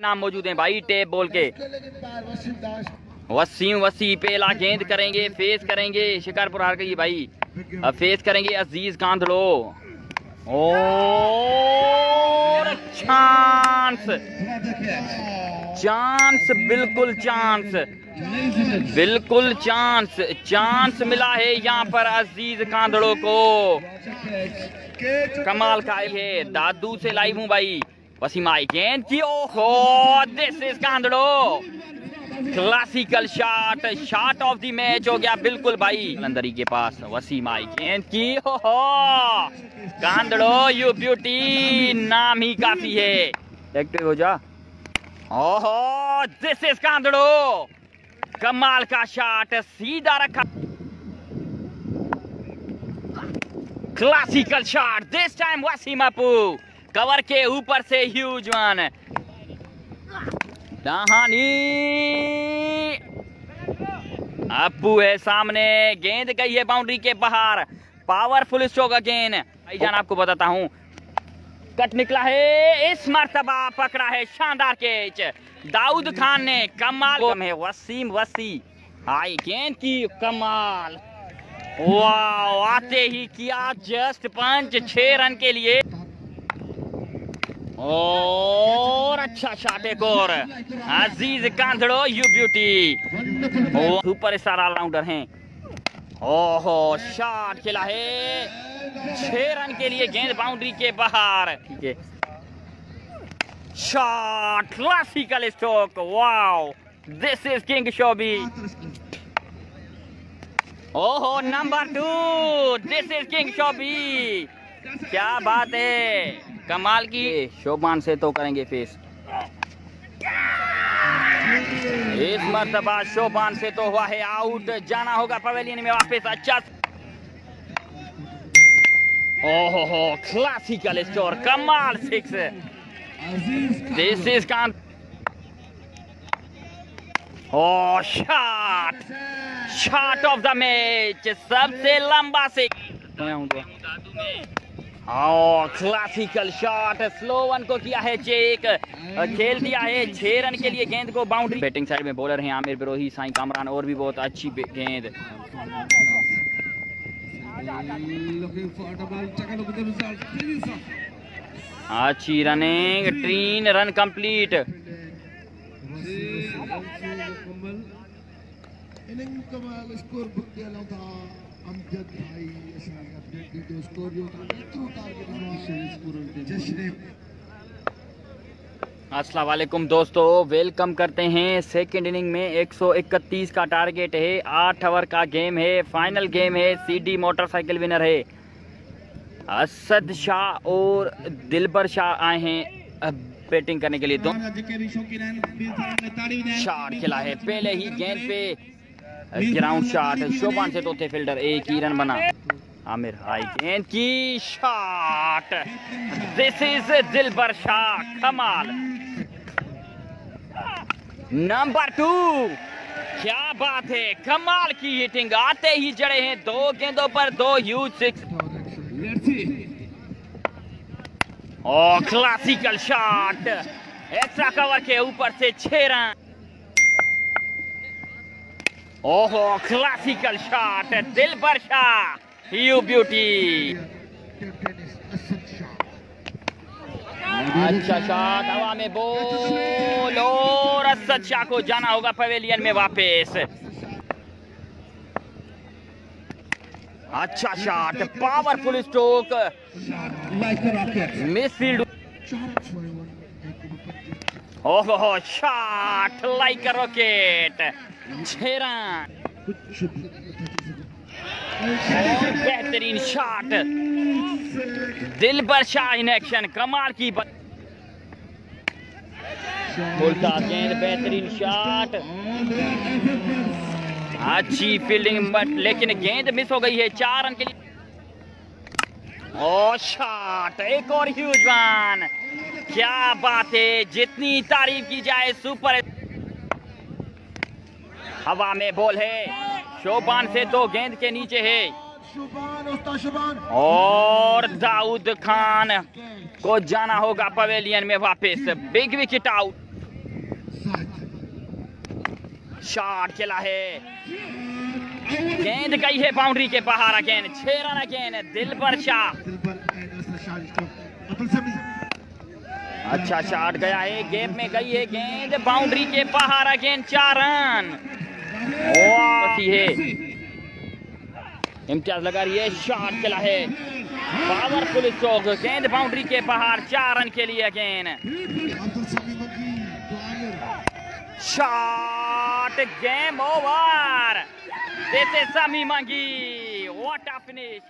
नाम मौजूद हैं भाई, टेप बोल के। वसीम, वसी पेला गेंद करेंगे फेस करेंगे, शिकारपुर हार गई भाई। अब फेस करेंगे अज़ीज़ कांधड़ो और चांस चांस बिल्कुल चांस बिल्कुल चांस चांस मिला है यहाँ पर अज़ीज़ कांधड़ो को। कमाल का है, दादू से लाइव हूँ भाई। वसीम आई गेंद की ओहो this is Kandharo classical shot shot of the match हो गया बिल्कुल भाई लंदरी के पास वसीम आई गेंद की हो हो कांदड़ो यू ब्यूटी नाम ही काफ़ी है एक्टिव हो जा ओहो दिस इज़ कांदड़ो कमाल का शॉट सीधा रखा classical shot this time Wasim Appu cover के ऊपर से ह्यूज वन कहानी अपू है सामने, गेंद गई है बाउंड्री के बाहर. पावरफुल स्ट्रोक अगेन भाईजान आपको बताता हूँ। कट निकला है, इस मरतबा पकड़ा है शानदार कैच दाऊद खान ने कमाल कम है, वसीम वसी. आई गेंद की कमाल. वाह, आते ही किया जस्ट पंच छह रन के लिए। और अच्छा शॉट एक और। Aziz Kandharo you beauty super star allrounder हैं। ओहो शॉट खेला है। छह रन के लिए गेंद बाउंड्री के बाहर। ठीक है। Shot classical stroke wow this is king Shobi ओहो number two this is king Shobi क्या बात है? कमाल की। शोभान से तो करेंगे फेस। इस मरतबा शोभान से तो हुआ है आउट। जाना होगा पवेलियन में वापस। अच्छा। ओहो हो क्लासिकल स्टोर कमाल सिक्स दिस इज़ कांत। ओ shot shot of the match सबसे लंबा से क्लासिकल शॉट स्लो वन को किया है चेक खेल दिया है छह रन के लिए गेंद को बाउंड्री बैटिंग साइड में बॉलर हैं आमिर बिरोही साई कामरान और भी बहुत अच्छी गेंद। अच्छी रनिंग तीन रन कंप्लीट स्कोर बुक वालेकुम दोस्तों वेलकम करते हैं। सेकंड इनिंग में 131 का टारगेट है आठ ओवर का गेम है फाइनल गेम है सीडी मोटरसाइकिल विनर है। असद शाह और दिलबर शाह आए हैं बैटिंग करने के लिए। दो शॉट खिला है पहले ही गेंद पे ग्राउंड शॉट शोभान से तो थे फील्डर एक ही रन बना। आमिर हाई गेंद की shot this is Dilbar Shah कमाल। नंबर टू क्या बात है? कमाल की हिटिंग आते ही जड़े हैं दो गेंदों पर, दो ह्यूज सिक्स ओ क्लासिकल शॉट एक्स्ट्रा कवर के ऊपर से छह रन। ओहो क्लासिकल शॉट दिल पर शाह यू ब्यूटी अच्छा शॉट हवा में बोल, और असद शाह को जाना होगा पवेलियन में वापस। अच्छा shot powerful stroke misfield ओहो शॉट लाइक रॉकेट छह बेहतरीन शॉट दिल पर शाह इन एक्शन कमाल की. उल्टा गेंद, बेहतरीन शॉट अच्छी फील्डिंग बट लेकिन गेंद मिस हो गई है, चार रन के लिए। ओ शॉट एक और ह्यूज वन क्या बात है, जितनी तारीफ़ की जाए सुपर हवा में बॉल है। शोबान से दो गेंद के नीचे है। और दाऊद खान को जाना होगा पवेलियन में वापस। बिग विकेट आउट शॉट खेला है। गेंद गई है बाउंड्री के बाहर अगेन छह रन अगेन दिल पर शाह अच्छा शॉट गया है। गेप में गई है गेंद। बाउंड्री के बाहर अगेन चार रन है। इम्तियाज़ लगा रही है शॉट चला है। पावरफुल स्ट्रोक गेंद बाउंड्री के बाहर चार रन के लिए गेंद शॉट गेम ओवर देते समी मंगी व्हाट अ फिनिश